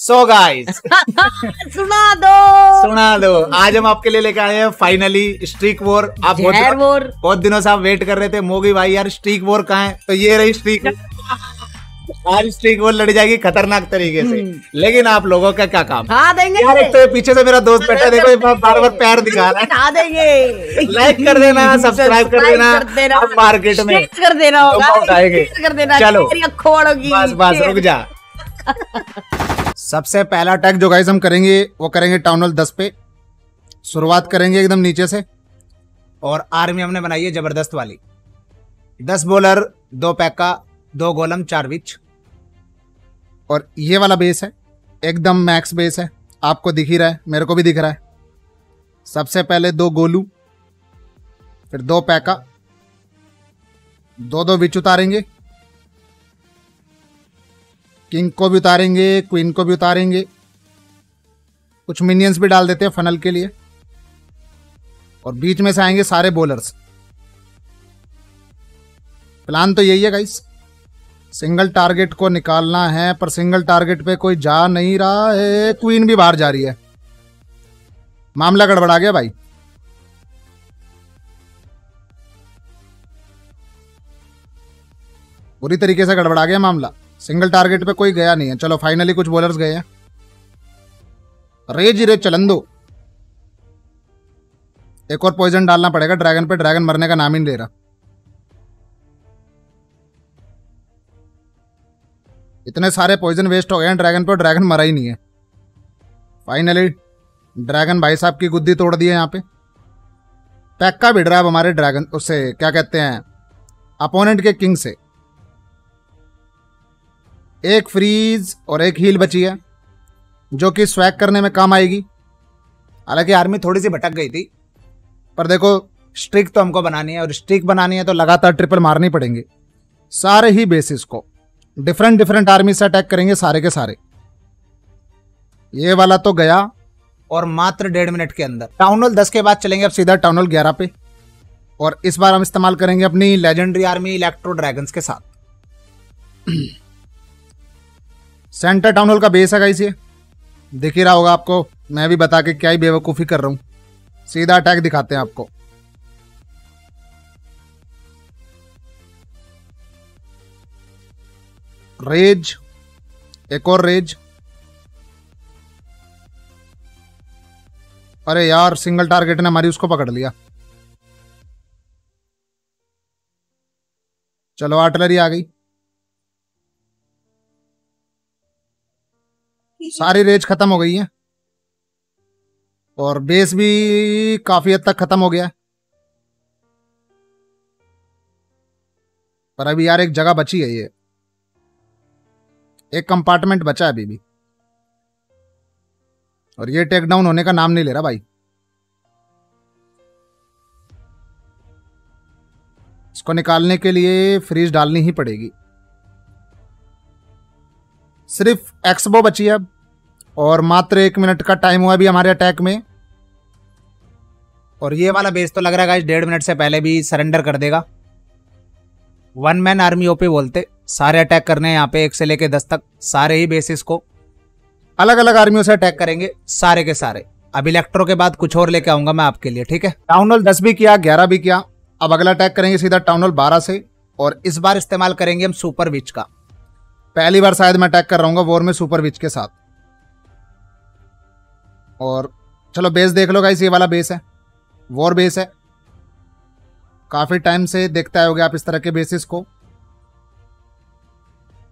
So guys सुना दो। सुना दो। आज हम आपके लिए लेके आए हैं फाइनली स्ट्रीक वॉर आप बहुत दिनों, वोर बहुत दिनों से आप वेट कर रहे थे मोगी भाई यार स्ट्रीक वॉर कहाँ है? तो ये रही स्ट्रीक आज स्ट्रीक वॉर लड़ी जाएगी खतरनाक तरीके से। लेकिन आप लोगों का क्या काम? उठा देंगे। यार एक तो पीछे से मेरा दोस्त बैठा देखो बार बार पैर दिखा रहा है। देंगे। लाइक कर देना सब्सक्राइब कर देना मार्केट में। कर देना होगा। कर देना। चलो। अखोड़ बस बस रुक जा। सबसे पहला अटैक जो गाइस हम करेंगे, वो करेंगे टाउन हॉल दस पे। शुरुआत करेंगे एकदम नीचे से। और आर्मी हमने बनाई है ज़बरदस्त वाली। दस बॉलर दो पैका दो गोलम चार विच और ये वाला बेस है, एकदम मैक्स बेस है। आपको दिख ही रहा है, मेरे को भी दिख रहा है। सबसे पहले दो गोलू, फिर दो पैका दो दो विच उतारेंगे। किंग को भी उतारेंगे, क्वीन को भी उतारेंगे। कुछ मिनियंस भी डाल देते हैं फनल के लिए। और बीच में से आएँगे सारे बॉलर्स प्लान तो यही है गाइस सिंगल टारगेट को निकालना है, पर सिंगल टारगेट पे कोई जा नहीं रहा है। क्वीन भी बाहर जा रही है। मामला गड़बड़ा गया भाई। बुरी तरीके से गड़बड़ा गया मामला। सिंगल टारगेट पे कोई गया नहीं है। चलो फाइनली कुछ बॉलर्स गए हैं। रेज रे चलन दो। एक और पॉइजन डालना पड़ेगा ड्रैगन पे ड्रैगन मरने का नाम ही नहीं ले रहा। इतने सारे पॉइजन वेस्ट हो गए हैं ड्रैगन पे ड्रैगन मरा ही नहीं है। फाइनली ड्रैगन भाई साहब की गुद्दी तोड़ दी है यहाँ पे। पैक्का भिड़ रहा है हमारे ड्रैगन उससे क्या कहते हैं अपोनेंट के किंग से। एक फ्रीज और एक हील बची है, जो कि स्वैग करने में काम आएगी। हालाँकि आर्मी थोड़ी सी भटक गई थी, पर देखो स्ट्रिक तो हमको बनानी है, और स्ट्रिक बनानी है तो लगातार ट्रिपल मारनी पड़ेंगे। सारे ही बेसिस को डिफरेंट डिफरेंट आर्मी से अटैक करेंगे सारे के सारे। ये वाला तो गया, और मात्र डेढ़ मिनट के अंदर। टाउन हॉल दस के बाद चलेंगे अब सीधा टाउन हॉल ग्यारह पे, और इस बार हम इस्तेमाल करेंगे अपनी लेजेंडरी आर्मी इलेक्ट्रो ड्रैगन्स के साथ। सेंटर टाउन हॉल का बेस है ये। दिख ही रहा होगा आपको। मैं भी बता के क्या ही बेवकूफ़ी कर रहा हूँ। सीधा अटैक दिखाते हैं आपको। रेज एक और रेज अरे यार सिंगल टारगेट ने हमारी उसको पकड़ लिया। चलो आर्टिलरी आ गई। सारी रेज खत्म हो गई है। और बेस भी काफ़ी हद तक खत्म हो गया है। पर अभी यार एक जगह बची है ये। एक कंपार्टमेंट बचा है अभी भी। और ये टेक डाउन होने का नाम नहीं ले रहा भाई। इसको निकालने के लिए फ्रीज डालनी ही पड़ेगी। सिर्फ़ एक्सबो बची है। अब और मात्र एक मिनट का टाइम हुआ भी हमारे अटैक में। और ये वाला बेस तो लग रहा है गाइस डेढ़ मिनट से पहले भी सरेंडर कर देगा। वन मैन आर्मी ओपी बोलते, सारे अटैक करने हैं यहाँ पे, एक से लेके दस तक, सारे ही बेसिस को। अलग अलग आर्मियों से अटैक करेंगे, सारे के सारे। अब इलेक्ट्रो के बाद कुछ और लेके आऊँगा मैं आपके लिए, ठीक है? टाउन हॉल दस भी किया, ग्यारह भी किया। अब अगला अटैक करेंगे सीधा टाउन हॉल बारह से। और इस बार इस्तेमाल करेंगे हम सुपर विच का। पहली बार शायद मैं अटैक कर रहा हूँ वॉर में सुपर विच के साथ। और चलो बेस देख लो गाइस ये वाला बेस है। वॉर बेस है। काफ़ी टाइम से देखते होगे आप इस तरह के बेसिस को।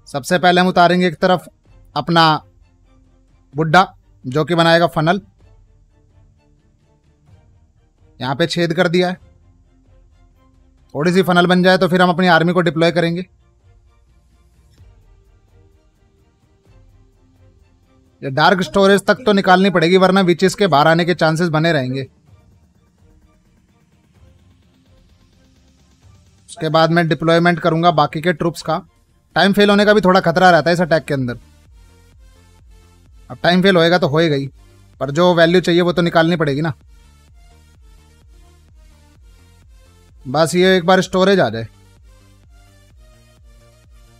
सबसे पहले हम उतारेंगे एक तरफ़ अपना बुड्ढा, जो कि बनाएगा फनल यहाँ पे छेद कर दिया है। थोड़ी सी फनल बन जाए तो फिर हम अपनी आर्मी को डिप्लॉय करेंगे। डार्क स्टोरेज तक तो निकालनी पड़ेगी, वरना विचेस के बाहर आने के चांसेस बने रहेंगे। उसके बाद मैं डिप्लॉयमेंट करूँगा बाकी के ट्रुप्स का। टाइम फेल होने का भी थोड़ा खतरा रहता है इस अटैक के अंदर। अब टाइम फेल होएगा तो होएगा ही पर जो वैल्यू चाहिए वो तो निकालनी पड़ेगी ना। बस ये एक बार स्टोरेज आ जाए।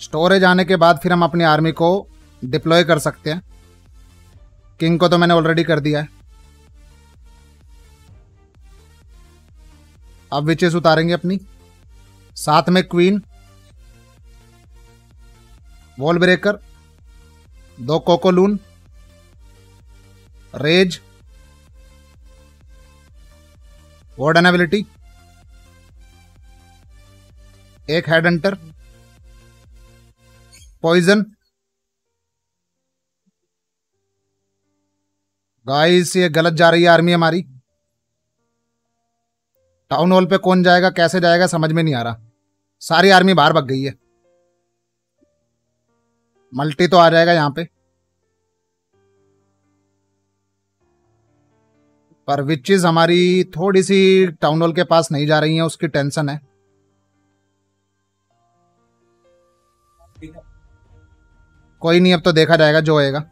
स्टोरेज आने के बाद फिर हम अपनी आर्मी को डिप्लॉय कर सकते हैं। किंग को तो मैंने ऑलरेडी कर दिया है। अब विचेस उतारेंगे अपनी। साथ में क्वीन वॉल ब्रेकर दो कोकोलून रेज वार्डन एबिलिटी एक हेड हंटर पॉइजन गाइस ये गलत जा रही है आर्मी हमारी। टाउन हॉल पे कौन जाएगा, कैसे जाएगा, समझ में नहीं आ रहा। सारी आर्मी बाहर भग गई है। मल्टी तो आ जाएगा यहाँ पे। पर विचेस हमारी थोड़ी सी टाउन हॉल के पास नहीं जा रही है, उसकी टेंशन है। कोई नहीं, अब तो देखा जाएगा, जो होएगा।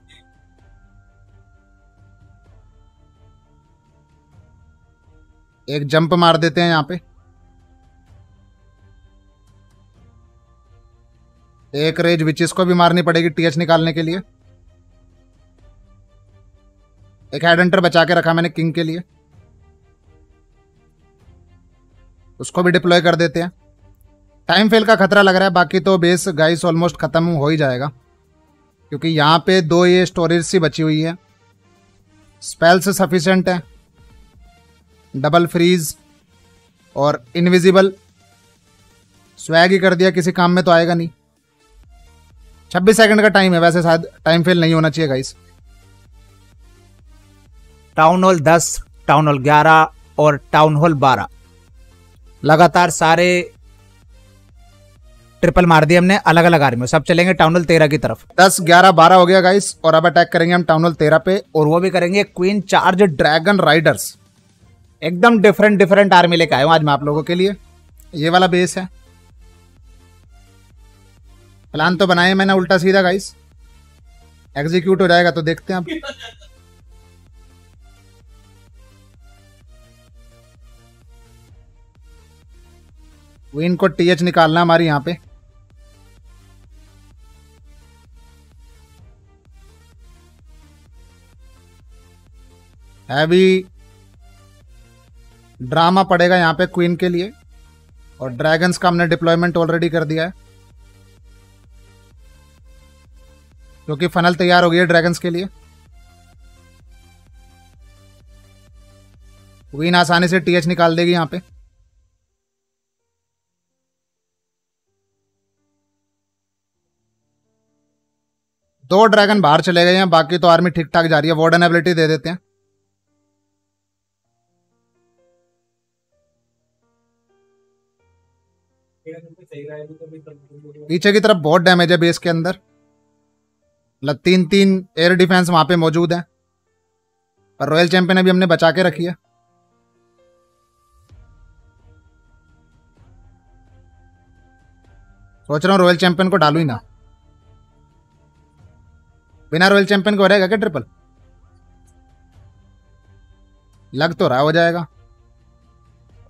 एक जंप मार देते हैं यहाँ पे। एक रेज विचिस को भी मारनी पड़ेगी टीएच निकालने के लिए। एक हेडहंटर बचा के रखा मैंने किंग के लिए। उसको भी डिप्लॉय कर देते हैं। टाइम फेल का खतरा लग रहा है, बाकी तो बेस गाइस ऑलमोस्ट खत्म हो ही जाएगा। क्योंकि यहाँ पे दो ये स्टोरेज सी बची हुई है। स्पेल्स सफिशिएंट है। डबल फ्रीज और इनविजिबल। स्वैग ही कर दिया किसी काम में तो आएगा नहीं। 26 सेकंड का टाइम है वैसे शायद टाइम फेल नहीं होना चाहिए guys town hall 10, town hall 11 और टाउन हॉल 12 लगातार सारे ट्रिपल मार दिए हमने अलग अलग आर्मी सब चलेंगे टाउन हॉल 13 की तरफ़। 10 11 12 हो गया गाइस और अब अटैक करेंगे हम टाउन हॉल 13 पे और वो भी करेंगे क्वीन चार्ज ड्रैगन राइडर्स एकदम डिफरेंट डिफरेंट आर्मी लेके आया हूँ आज मैं आप लोगों के लिए। ये वाला बेस है। प्लान तो बनाए मैंने उल्टा सीधा गाइस एग्जीक्यूट हो जाएगा तो देखते हैं अब। क्वीन को टीएच निकालना हमारी यहाँ पे। हैवी ड्रामा पड़ेगा यहाँ पे क्वीन के लिए। और ड्रैगन्स का हमने डिप्लॉयमेंट ऑलरेडी कर दिया है। क्योंकि फनल तैयार हो गई है ड्रैगन्स के लिए। क्वीन आसानी से टीएच निकाल देगी यहाँ पे। दो ड्रैगन बाहर चले गए हैं, बाकी तो आर्मी ठीक ठाक जा रही है। वार्डन एबिलिटी दे देते हैं। पीछे की तरफ़ बहुत डैमेज है बेस के अंदर। मतलब तीन तीन एयर डिफेंस वहाँ पे मौजूद है। पर रॉयल चैंपियन अभी हमने बचा के रखी है। सोच रहा हूँ रॉयल चैंपियन को डालू ही ना। बिना रॉयल चैंपियन को रहेगा क्या ट्रिपल लग तो रहा हो जाएगा।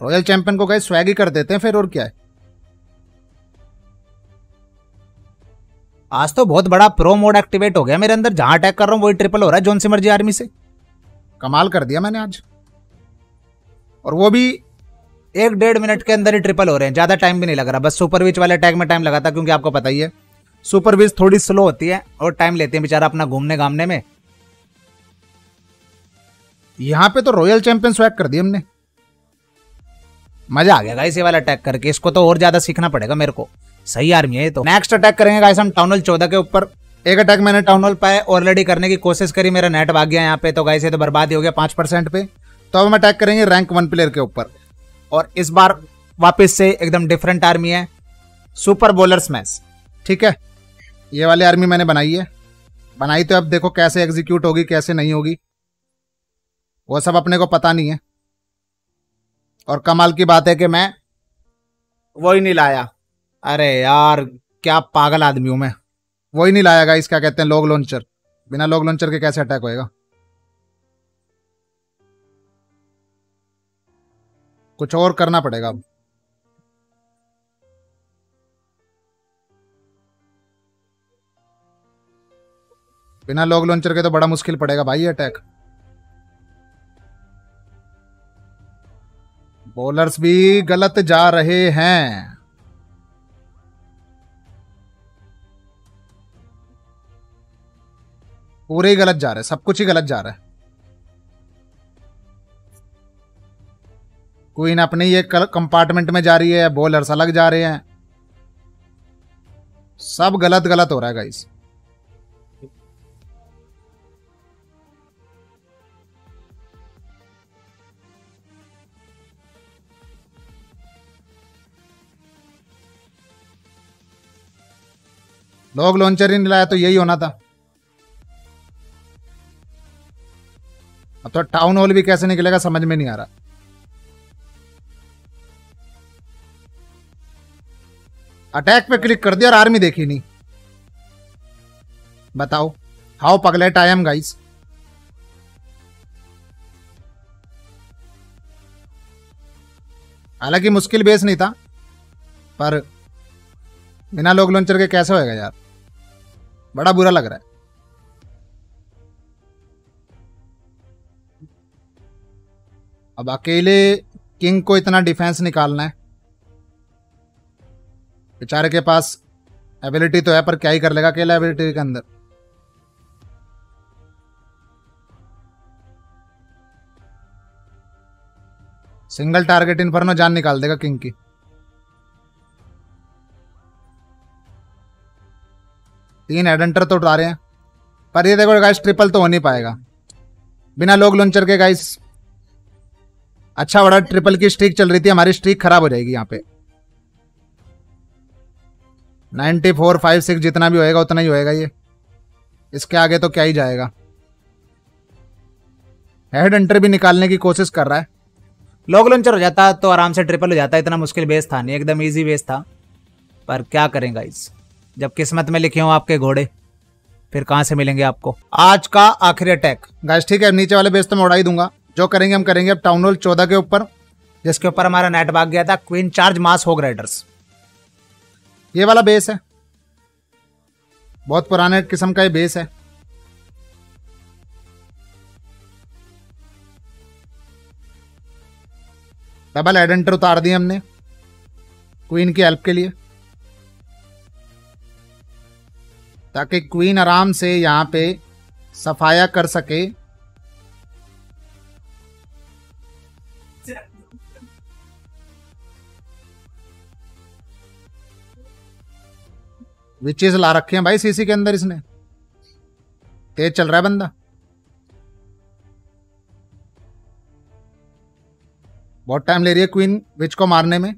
रॉयल चैंपियन को गए स्वैग ही कर देते हैं, फिर और क्या है? आज तो बहुत बड़ा प्रो मोड एक्टिवेट हो गया मेरे अंदर। जहाँ अटैक कर रहा हूँ, वही ट्रिपल हो रहा है जोन सिमर्जी आर्मी से। कमाल कर दिया मैंने आज। और वो भी एक डेढ़ मिनट के अंदर ही ट्रिपल हो रहे हैं। ज़्यादा टाइम भी नहीं लग रहा। बस सुपर विच वाले अटैक में टाइम लगा था क्योंकि आपको पता ही है। सुपर विज थोड़ी स्लो होती है और टाइम लेते हैं बेचारा अपना घूमने घामने में। यहाँ पे तो रॉयल चैंपियन स्वैग कर दिया हमने। मज़ा आ गया गाइस ये वाला अटैक करके। इसको तो और ज़्यादा सीखना पड़ेगा मेरे को। सही आर्मी है तो। नेक्स्ट अटैक करेंगे गाइस हम टाउन हॉल चौदह के ऊपर। एक अटैक मैंने टाउन हॉल पे ऑलरेडी करने की कोशिश करी, मेरा नेट भाग गया यहाँ पे तो गाइस ये तो बर्बाद ही हो गया पाँच परसेंट पे। तो अब हम अटैक करेंगे रैंक वन प्लेयर के ऊपर। और इस बार वापस से एकदम डिफरेंट आर्मी है। सुपर बॉलर स्मैश ठीक है? ये वाली आर्मी मैंने बनाई है। बनाई तो अब देखो कैसे एग्जीक्यूट होगी, कैसे नहीं होगी। वो सब अपने को पता नहीं है। और कमाल की बात है कि मैं वही नहीं लाया। अरे यार, क्या पागल आदमी हूँ मैं। वही नहीं लाया इस क्या कहते हैं लोग लॉन्चर बिना लोग लॉन्चर के कैसे अटैक होएगा? कुछ और करना पड़ेगा अब। बिना लॉग लॉन्चर के तो बड़ा मुश्किल पड़ेगा भाई अटैक बॉलर्स भी गलत जा रहे हैं। पूरे ही गलत जा रहे हैं, सब कुछ ही गलत जा रहा है। क्वीन अपने एक कंपार्टमेंट में जा रही है बॉलर्स अलग जा रहे हैं। सब गलत गलत हो रहा है गाइस लॉग लॉन्चर ही नहीं लाया तो यही होना था। तो टाउन हॉल भी कैसे निकलेगा समझ में नहीं आ रहा। अटैक पे क्लिक कर दिया और आर्मी देखी नहीं। बताओ how Pagglait I am guys हालाँकि मुश्किल बेस नहीं था, पर बिना लोग लॉन्चर के कैसे होएगा यार? बड़ा बुरा लग रहा है। अब अकेले किंग को इतना डिफेंस निकालना है। बेचारे के पास एबिलिटी तो है, पर क्या ही कर लेगा अकेला एबिलिटी के अंदर। सिंगल टारगेट इन्फर्नो जान निकाल देगा किंग की। तीन एडेंटर तो उठा रहे हैं। पर ये देखो गाइस ट्रिपल तो हो नहीं पाएगा। बिना लोग लॉन्चर के गाइस अच्छा बड़ा ट्रिपल की स्ट्रीक चल रही थी, हमारी स्ट्रीक खराब हो जाएगी यहाँ पे। 94 फाइव सिक्स जितना भी होएगा, उतना ही होएगा ये। इसके आगे तो क्या ही जाएगा। हेड एंटर भी निकालने की कोशिश कर रहा है। लॉग लॉन्चर हो जाता तो आराम से ट्रिपल हो जाता, इतना मुश्किल बेस था नहीं, एकदम इजी बेस था। पर क्या करेंगे गाइस जब किस्मत में लिखे हो आपके घोड़े, फिर कहाँ से मिलेंगे आपको? आज का आखिरी अटैक गाइस ठीक है, नीचे वाले बेस तो मैं उड़ा ही दूँगा। जो करेंगे हम करेंगे अब टाउन हॉल चौदह के ऊपर। जिसके ऊपर हमारा नेट भाग गया था क्वीन चार्ज मास होग राइडर्स ये वाला बेस है। बहुत पुराने किस्म का ये बेस है। डबल एडेंटर उतार दिए हमने क्वीन की हेल्प के लिए। ताकि क्वीन आराम से यहाँ पे सफाया कर सके। विचेस ला रखे हैं भाई सीसी के अंदर इसने। तेज चल रहा है बंदा। बहुत टाइम ले रही है क्वीन विच को मारने में।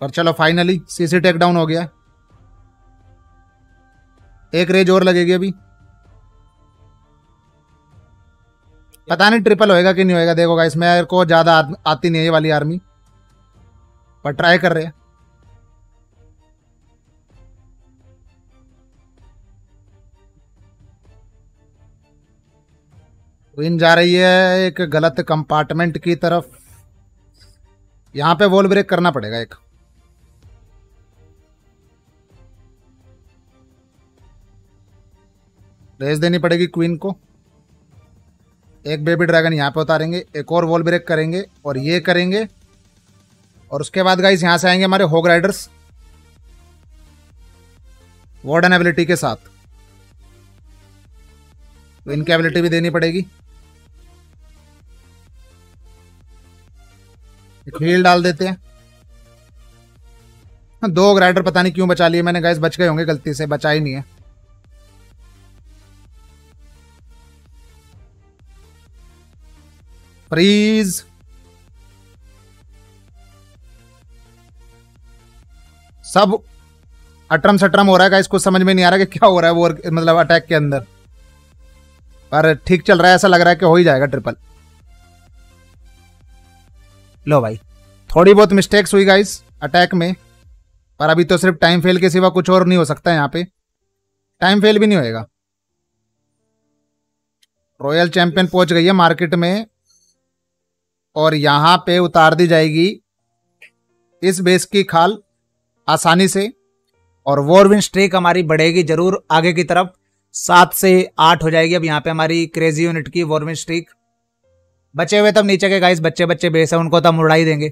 पर चलो फाइनली सीसी टेक डाउन हो गया। एक रेज और लगेगी अभी। पता नहीं ट्रिपल होएगा कि नहीं होएगा। देखो इसमें को ज़्यादा आती नहीं है ये वाली आर्मी पर ट्राई कर रहे हैं। विन जा रही है एक गलत कंपार्टमेंट की तरफ़। यहाँ पे वॉल ब्रेक करना पड़ेगा एक। रेस देनी पड़ेगी क्वीन को। एक बेबी ड्रैगन यहाँ पे उतारेंगे, एक और वॉल ब्रेक करेंगे और ये करेंगे। और उसके बाद गाइस यहाँ से आएँगे हमारे होग राइडर्स वार्डन एबिलिटी के साथ। तो इनकी एबिलिटी भी देनी पड़ेगी। एक हील डाल देते हैं। दो राइडर पता नहीं क्यों बचा लिए मैंने गाइस बच गए होंगे, गलती से, बचा ही नहीं है। फ्रीज सब अटरम सटरम हो रहा है इसको समझ में नहीं आ रहा कि क्या हो रहा है वो मतलब अटैक के अंदर। पर ठीक चल रहा है, ऐसा लग रहा है कि हो ही जाएगा ट्रिपल लो भाई, थोड़ी बहुत मिस्टेक्स हुई गाइस अटैक में, पर अभी तो सिर्फ़ टाइम फेल के सिवा कुछ और नहीं हो सकता यहाँ पे। टाइम फेल भी नहीं होएगा। रॉयल चैंपियन पहुँच गई है मार्केट में, और यहाँ पे उतार दी जाएगी। इस बेस की खाल आसानी से। और वॉरविन स्ट्रीक हमारी बढ़ेगी ज़रूर आगे की तरफ़। सात से आठ हो जाएगी अब यहाँ पे हमारी क्रेजी यूनिट की वॉरविन स्ट्रीक बचे हुए तब नीचे के गाइस बच्चे बच्चे बेस है, उनको तो हम उड़ा ही देंगे।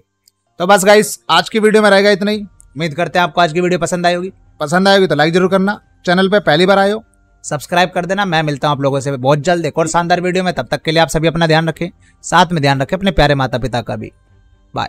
तो बस गाइस आज की वीडियो में रहेगा इतना ही। उम्मीद करते हैं आपको आज की वीडियो पसंद आई होगी। पसंद आएगी तो लाइक ज़रूर करना। चैनल पर पहली बार हो सब्सक्राइब कर देना। मैं मिलता हूँ आप लोगों से बहुत जल्द एक और शानदार वीडियो में। तब तक के लिए आप सभी अपना ध्यान रखें, साथ में ध्यान रखें अपने प्यारे माता पिता का भी। बाय